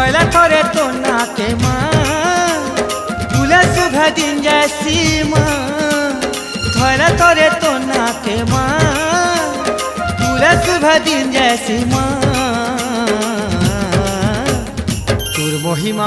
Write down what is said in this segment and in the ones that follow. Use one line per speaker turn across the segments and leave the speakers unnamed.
ময়লা করে তো নাকে মা। তুলে শুভা দিন যায় সীমা। ধরে থরে তো নাকে মা। তুলে শুভা দিন যায় সীমা। তোর মহিমা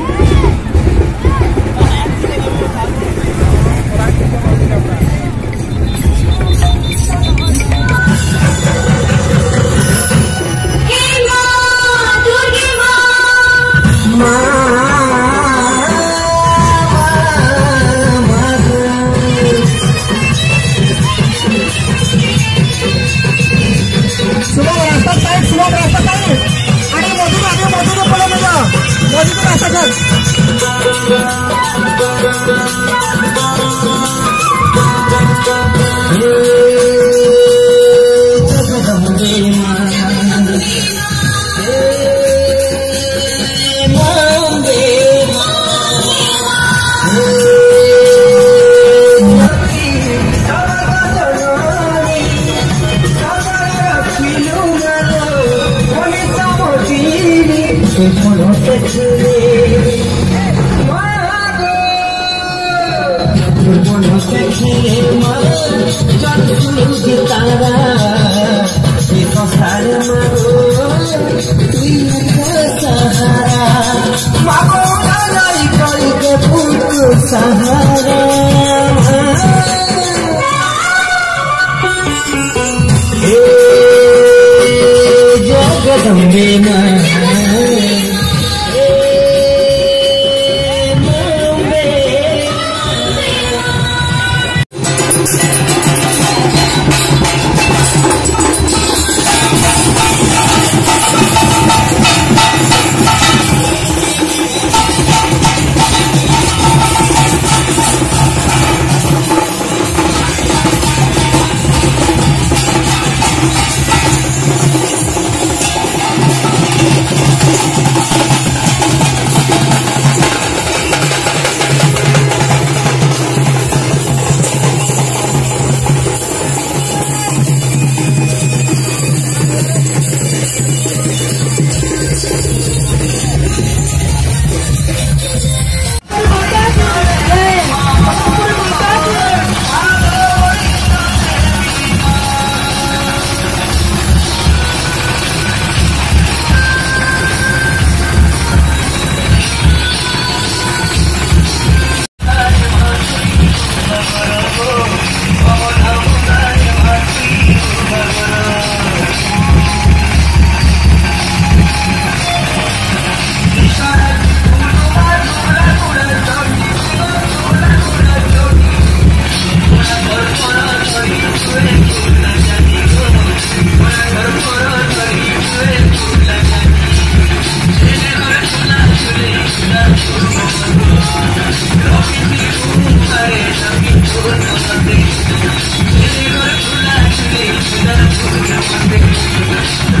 Yes.